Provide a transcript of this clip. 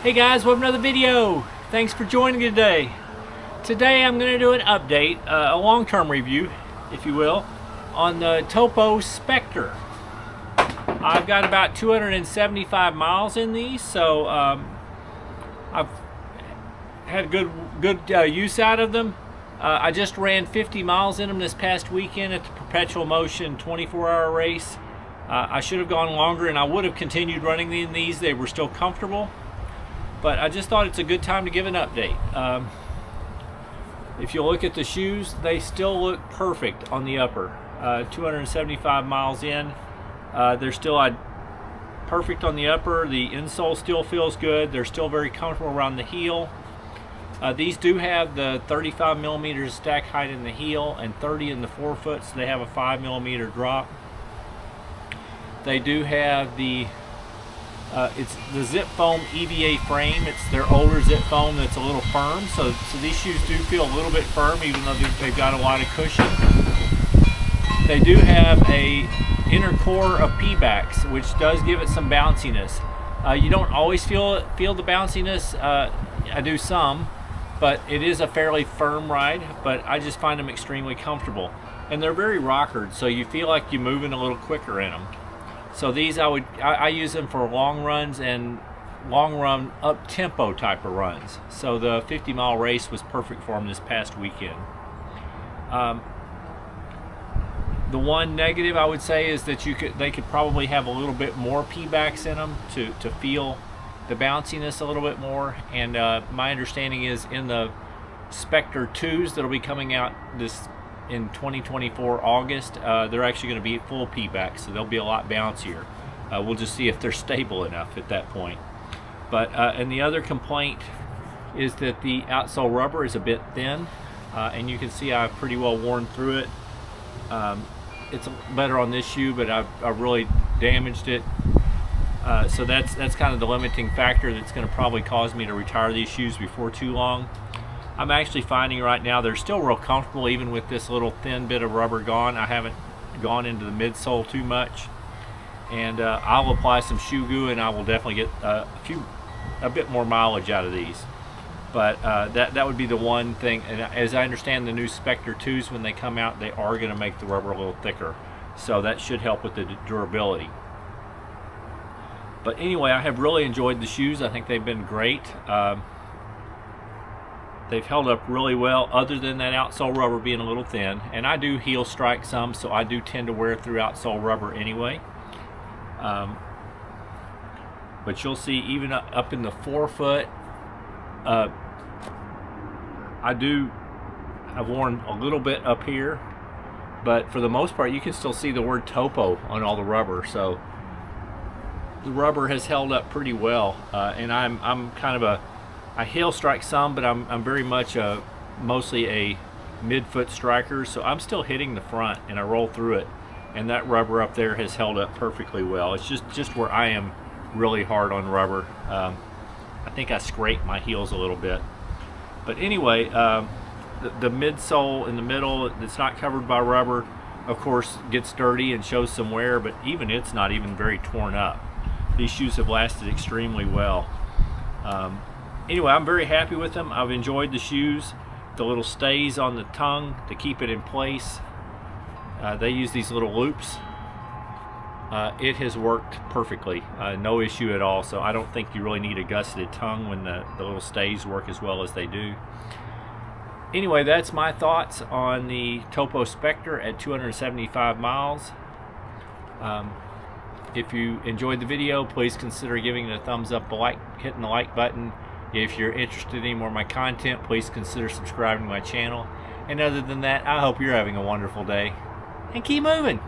Hey guys, welcome to another video. Thanks for joining today. Today I'm going to do an update, uh, a long-term review, if you will, on the Topo Specter. I've got about 275 miles in these, so um, I've had good good uh, use out of them. Uh, I just ran 50 miles in them this past weekend at the Perpetual Motion 24-hour race. Uh, I should have gone longer and I would have continued running in these. They were still comfortable but I just thought it's a good time to give an update. Um, if you look at the shoes, they still look perfect on the upper. Uh, 275 miles in, uh, they're still uh, perfect on the upper. The insole still feels good. They're still very comfortable around the heel. Uh, these do have the 35 millimeters stack height in the heel and 30 in the forefoot, so they have a 5 millimeter drop. They do have the uh, it's the ZipFoam EVA frame. It's their older ZipFoam that's a little firm. So, so these shoes do feel a little bit firm even though they've got a lot of cushion. They do have a inner core of Pebax, which does give it some bounciness. Uh, you don't always feel feel the bounciness. Uh, I do some, but it is a fairly firm ride. But I just find them extremely comfortable, and they're very rockered, so you feel like you're moving a little quicker in them. So these I would I, I use them for long runs and long run up tempo type of runs. So the 50 mile race was perfect for them this past weekend. Um, the one negative I would say is that you could they could probably have a little bit more Pebax in them to, to feel the bounciness a little bit more. And uh, my understanding is in the Specter 2s that'll be coming out this in 2024 August, uh, they're actually going to be full Pebax, so they'll be a lot bouncier. Uh, we'll just see if they're stable enough at that point. But uh, and the other complaint is that the outsole rubber is a bit thin, uh, and you can see I've pretty well worn through it. Um, it's better on this shoe, but I've, I've really damaged it. Uh, so that's that's kind of the limiting factor that's going to probably cause me to retire these shoes before too long. I'm actually finding right now they're still real comfortable even with this little thin bit of rubber gone. I haven't gone into the midsole too much. And uh, I'll apply some shoe goo and I will definitely get uh, a few, a bit more mileage out of these. But uh, that, that would be the one thing. And as I understand the new Specter 2s, when they come out, they are going to make the rubber a little thicker. So that should help with the durability. But anyway, I have really enjoyed the shoes. I think they've been great. Um, They've held up really well other than that outsole rubber being a little thin. And I do heel strike some, so I do tend to wear through outsole rubber anyway. Um, but you'll see even up in the forefoot, uh, I do, I've worn a little bit up here, but for the most part you can still see the word topo on all the rubber. So the rubber has held up pretty well. Uh, and I'm, I'm kind of a I heel strike some, but I'm, I'm very much a, mostly a midfoot striker, so I'm still hitting the front and I roll through it. And that rubber up there has held up perfectly well. It's just, just where I am really hard on rubber. Um, I think I scrape my heels a little bit. But anyway, um, the, the midsole in the middle that's not covered by rubber, of course, gets dirty and shows some wear, but even it's not even very torn up. These shoes have lasted extremely well. Um, anyway, I'm very happy with them. I've enjoyed the shoes. The little stays on the tongue to keep it in place. Uh, they use these little loops. Uh, it has worked perfectly. Uh, no issue at all. So I don't think you really need a gusseted tongue when the, the little stays work as well as they do. Anyway, that's my thoughts on the Topo Specter at 275 miles. Um, if you enjoyed the video, please consider giving it a thumbs up, a like, hitting the like button, if you're interested in any more of my content, please consider subscribing to my channel. And other than that, I hope you're having a wonderful day. And keep moving.